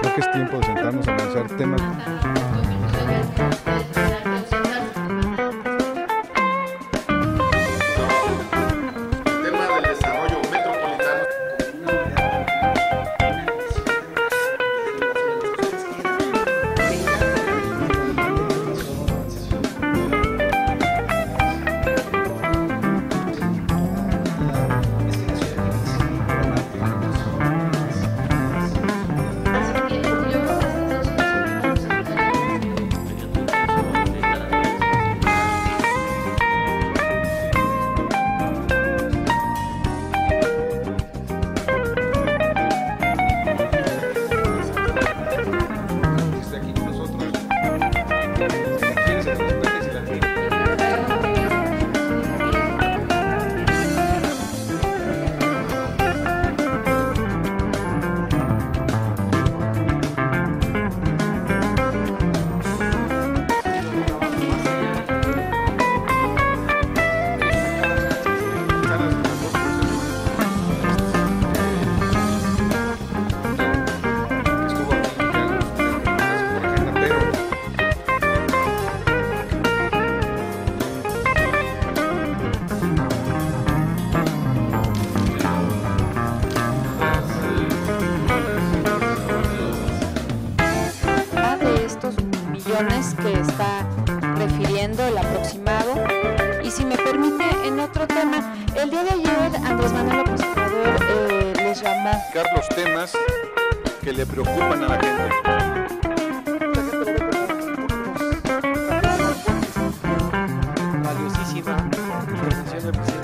Creo que es tiempo de sentarnos a analizar temas. que está refiriendo el aproximado. Y si me permite, en otro tema, el día de ayer Andrés Manuel López Obrador eh, les llamó. Carlos, temas que le preocupan a la gente. valiosísima del presidente.